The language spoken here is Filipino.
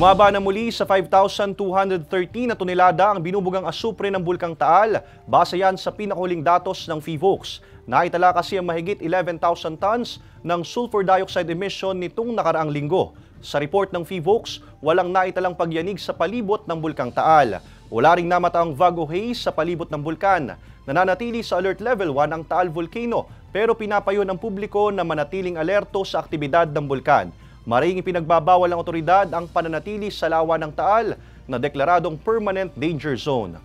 Bumaba na muli sa 5,213 na tonelada ang binubugang asupre ng Bulkang Taal base yan sa pinakuling datos ng FIVOX. Naitala kasi ang mahigit 11,000 tons ng sulfur dioxide emission nitong nakaraang linggo. Sa report ng FIVOX, walang naitalang pagyanig sa palibot ng Bulkang Taal. Wala ring namataang vago haze sa palibot ng bulkan. Nananatili sa alert level 1 ang Taal Volcano pero pinapayo ng publiko na manatiling alerto sa aktibidad ng bulkan. Maring ipinagbabawal ng otoridad ang pananatili sa lawa ng Taal na deklaradong permanent danger zone.